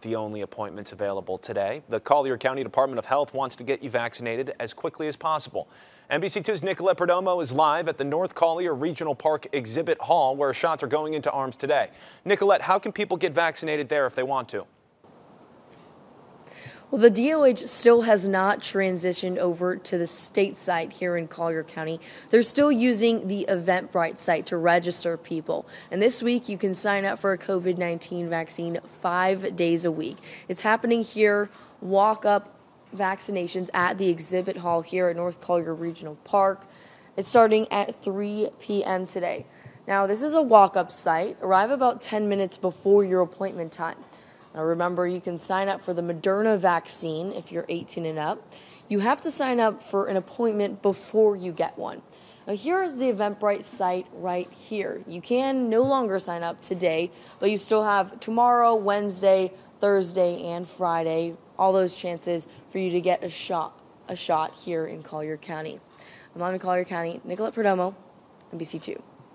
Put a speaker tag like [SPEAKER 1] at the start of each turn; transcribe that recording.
[SPEAKER 1] the only appointments available today. The Collier County Department of Health wants to get you vaccinated as quickly as possible. NBC2's Nicolette Perdomo is live at the North Collier Regional Park Exhibit Hall where shots are going into arms today. Nicolette, how can people get vaccinated there if they want to?
[SPEAKER 2] Well, the DOH still has not transitioned over to the state site here in Collier County. They're still using the Eventbrite site to register people. And this week, you can sign up for a COVID 19 vaccine five days a week. It's happening here, walk up vaccinations at the exhibit hall here at North Collier Regional Park. It's starting at 3 p.m. today. Now, this is a walk up site. Arrive about 10 minutes before your appointment time. Now, remember, you can sign up for the Moderna vaccine if you're 18 and up. You have to sign up for an appointment before you get one. Now, here is the Eventbrite site right here. You can no longer sign up today, but you still have tomorrow, Wednesday, Thursday, and Friday, all those chances for you to get a shot, a shot here in Collier County. I'm live in Collier County, Nicolette Perdomo, NBC2.